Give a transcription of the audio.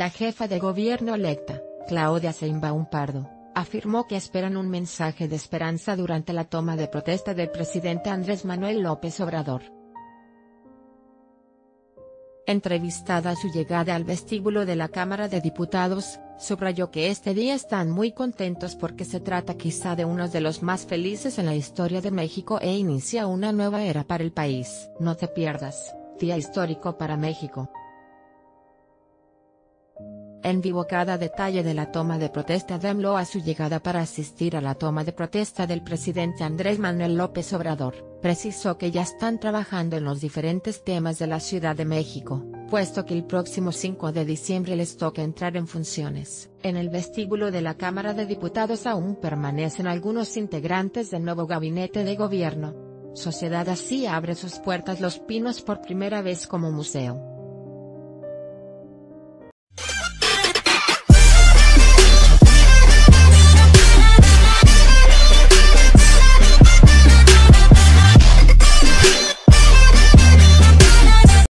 La jefa de gobierno electa, Claudia Sheinbaum Pardo, afirmó que esperan un mensaje de esperanza durante la toma de protesta del presidente Andrés Manuel López Obrador. Entrevistada a su llegada al vestíbulo de la Cámara de Diputados, subrayó que este día están muy contentos porque se trata quizá de uno de los más felices en la historia de México e inicia una nueva era para el país. No te pierdas, día histórico para México. En vivo cada detalle de la toma de protesta de AMLO a su llegada para asistir a la toma de protesta del presidente Andrés Manuel López Obrador, precisó que ya están trabajando en los diferentes temas de la Ciudad de México, puesto que el próximo 5 de diciembre les toca entrar en funciones. En el vestíbulo de la Cámara de Diputados aún permanecen algunos integrantes del nuevo gabinete de gobierno. Sociedad así abre sus puertas Los Pinos por primera vez como museo.